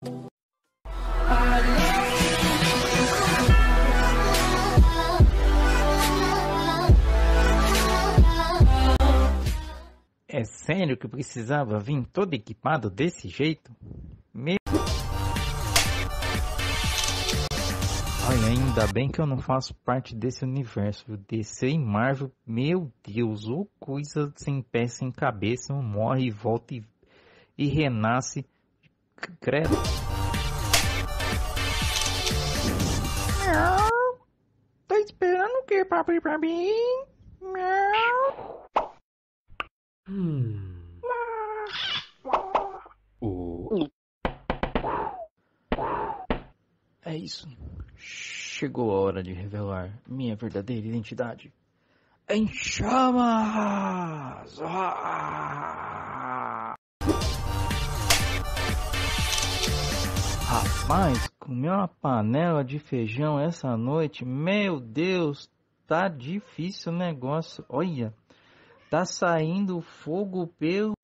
É sério que precisava vir todo equipado desse jeito? Meu... Olha, ainda bem que eu não faço parte desse universo. DC e Marvel, meu Deus, ou coisa sem pé, sem cabeça, morre, volta e, e renasce. Credo. Miau. Tá esperando o que pra abrir pra mim? Miau. Hum. O... É isso. Chegou a hora de revelar minha verdadeira identidade. Em chamas! Rapaz, comer uma panela de feijão essa noite, meu Deus, tá difícil o negócio. Olha, tá saindo fogo pelo.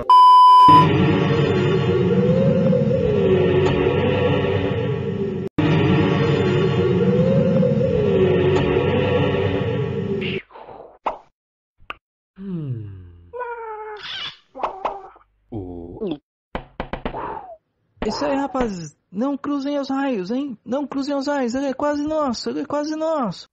Isso aí, rapazes. Não cruzem os raios, hein? Não cruzem os raios. Ele é quase nosso. Ele é quase nosso.